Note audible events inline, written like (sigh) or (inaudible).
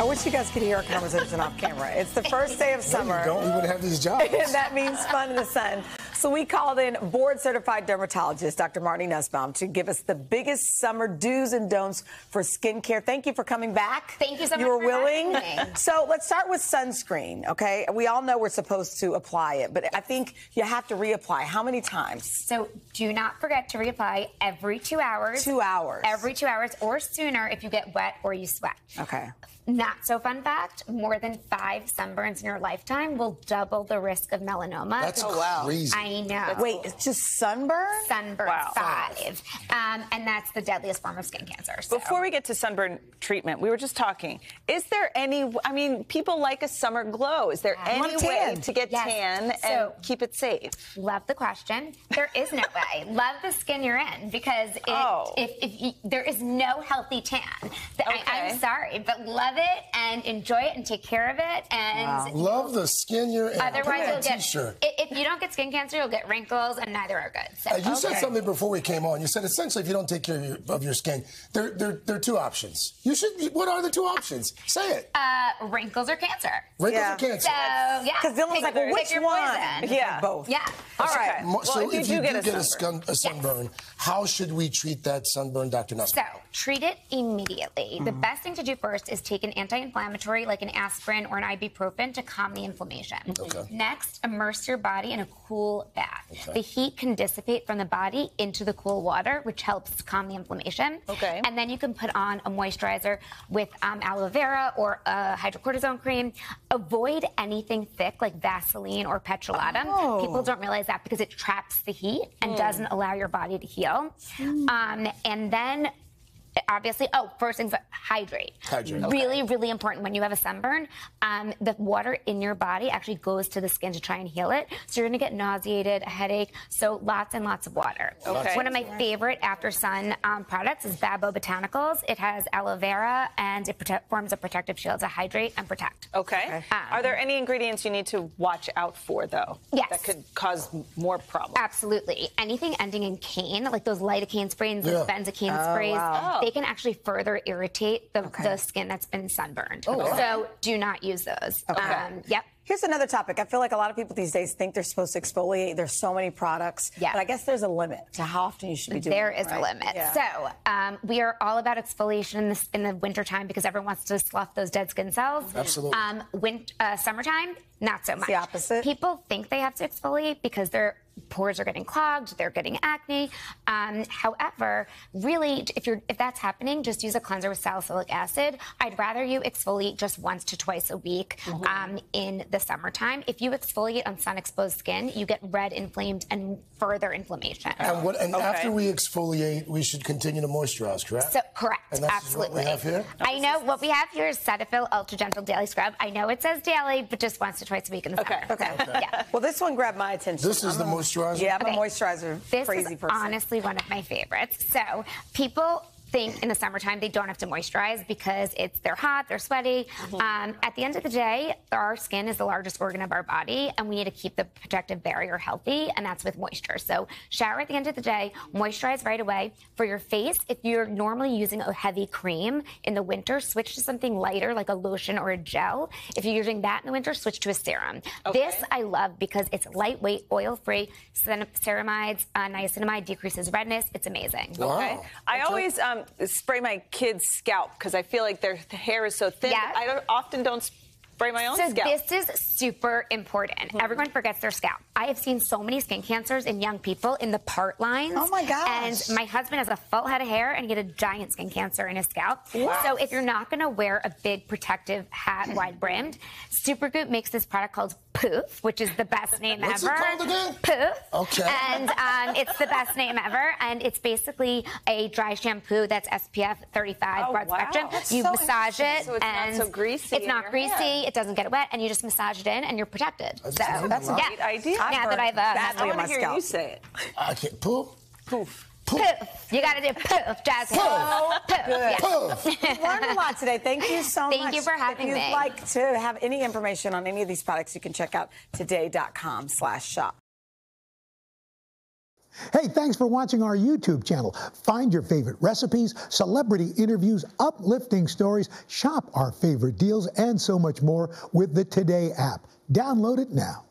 I wish you guys could hear our conversation off camera. It's the (laughs) first day of summer. you don't. We would have these jobs. (laughs) and that means fun in the sun. So we called in board certified dermatologist Dr. Marnie Nussbaum to give us the biggest summer do's and don'ts for skincare. Thank you for coming back. Thank you so You much were for willing. having me. So let's start with sunscreen, okay? We all know we're supposed to apply it, but I think you have to reapply. How many times? So do not forget to reapply every two hours. Two hours. Every two hours or sooner if you get wet or you sweat. Okay. Not so fun fact more than five sunburns in your lifetime will double the risk of melanoma. That's oh, wow. crazy. I know. Wait, it's just sunburn? Sunburn Wow. five. Um, and that's the deadliest form of skin cancer. So. Before we get to sunburn treatment, we were just talking. Is there any? I mean, people like a summer glow. Is there want any way to get Yes. tan and So- keep it safe? Love the question. There is no (laughs) way. Love the skin you're in because it, Oh. if, if you, there is no healthy tan. The- I, Okay. am sorry, but love it and enjoy it and take care of it. And Love the skin you're in. Otherwise, it on you'll a get. t-shirt. If you don't get skin cancer, you'll get wrinkles, and neither are good. So. Uh, you said something before we came on. You said essentially, if you don't take care of your, of your skin, there, there, there are two options. You should. What are the two options? Say it. uh, wrinkles or cancer. Wrinkles yeah. or cancer? So yeah. Because Dylan's Pick- like, well, which one? poison. Yeah. both. Yeah. All right. Mo- Well, so if you do get a a, sunburn. scun- a sunburn, how should we treat that sunburn, Dr. Nussbaum? So treat it immediately. The best thing to do first is take an anti-inflammatory like an aspirin or an ibuprofen to calm the inflammation. Okay. Next, immerse your body in a cool bath. The heat can dissipate from the body into the cool water, which helps calm the inflammation. Okay. And then you can put on a moisturizer with um, aloe vera or a hydrocortisone cream. Avoid anything thick like Vaseline or petrolatum. Oh. People don't realize that because it traps the heat and doesn't allow your body to heal. Um, and then obviously, oh, first things first, hydrate. Hydrate. Really, really important when you have a sunburn. Um, the water in your body actually goes to the skin to try and heal it. So you're going to get nauseated, a headache. So lots and lots of water. Okay. One of my favorite after sun um, products is Babo Botanicals. It has aloe vera and it prote- forms a protective shield to hydrate and protect. Okay. Um, Are there any ingredients you need to watch out for, though? Yes. That could cause more problems. Absolutely. Anything ending in cane, like those lidocaine sprays, those Yeah. benzocaine sprays, wow. They can actually further irritate the, the skin that's been sunburned. So do not use those. Um, yep. Here's another topic. I feel like a lot of people these days think they're supposed to exfoliate. There's so many products. Yeah. But I guess there's a limit to how often you should be doing There it. is a limit. Yeah. So um, we are all about exfoliation in, this, in the wintertime because everyone wants to slough those dead skin cells. Absolutely. Um, win- uh, summertime, not so much. the opposite. People think they have to exfoliate because their pores are getting clogged, they're getting acne. Um, however, really, if you're if that's happening, just use a cleanser with salicylic acid. I'd rather you exfoliate just once to twice a week Mm-hmm. um, in the summertime. If you exfoliate on sun-exposed skin, you get red, inflamed, and further inflammation. And, what, and Okay. after we exfoliate, we should continue to moisturize, correct? So correct, And that's absolutely. what we have here? I know what we have here is Cetaphil Ultra Gentle Daily Scrub. I know it says daily, but just once to twice a week in the Okay. summer. Okay. So, yeah. Well, this one grabbed my attention. This is I'm the a- moisturizer? Yeah, I'm Okay. a moisturizer This crazy is person. honestly one of my favorites. So people think in the summertime they don't have to moisturize because it's they're hot, they're sweaty. Mm-hmm. Um, at the end of the day, our skin is the largest organ of our body, and we need to keep the protective barrier healthy, and that's with moisture. So shower at the end of the day, moisturize right away. For your face, if you're normally using a heavy cream in the winter, switch to something lighter like a lotion or a gel. If you're using that in the winter, switch to a serum. This I love because it's lightweight, oil-free, ceramides, uh, niacinamide decreases redness. It's amazing. Wow. Okay. I always um, spray my kids' scalp because I feel like their hair is so thin. Yeah. I don't, often don't spray my own So scalp. this is super important. Mm-hmm. Everyone forgets their scalp. I have seen so many skin cancers in young people in the part lines. Oh, my gosh. And my husband has a full head of hair and he had a giant skin cancer in his scalp. So if you're not going to wear a big protective hat, (clears throat) wide brimmed, Supergoop makes this product called Poof, which is the best name What's it ever. called again? Poof. Okay. And um, it's the best name ever. And it's basically a dry shampoo that's SPF 35 Oh, broad wow. spectrum. That's you so massage it. So it's not and so greasy It's not greasy. hair. It doesn't get wet, and you just massage it in, and you're protected. That's so good. That's a yeah. great idea. Now I've that I've uh, badly I want to hear scalp. you say it. I can't. Poof. Poof. Poof. poof, you got to do poof, Jasmine. Poof. Poof. Yeah. Poof. We've learned a lot today. Thank you so Thank much. you for having me. if you'd me. like to have any information on any of these products, you can check out today.com slash shop. Hey, thanks for watching our YouTube channel. Find your favorite recipes, celebrity interviews, uplifting stories, shop our favorite deals, and so much more with the Today app. Download it now.